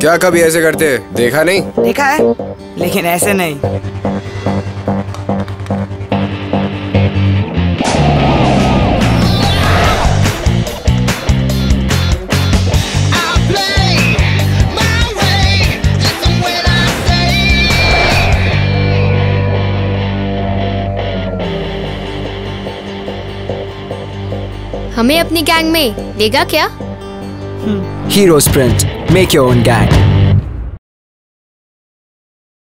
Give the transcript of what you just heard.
क्या कभी ऐसे करते देखा नहीं? देखा है लेकिन ऐसे नहीं। हमें अपनी गैंग में लेगा क्या? Hero Sprint. Make your own gang.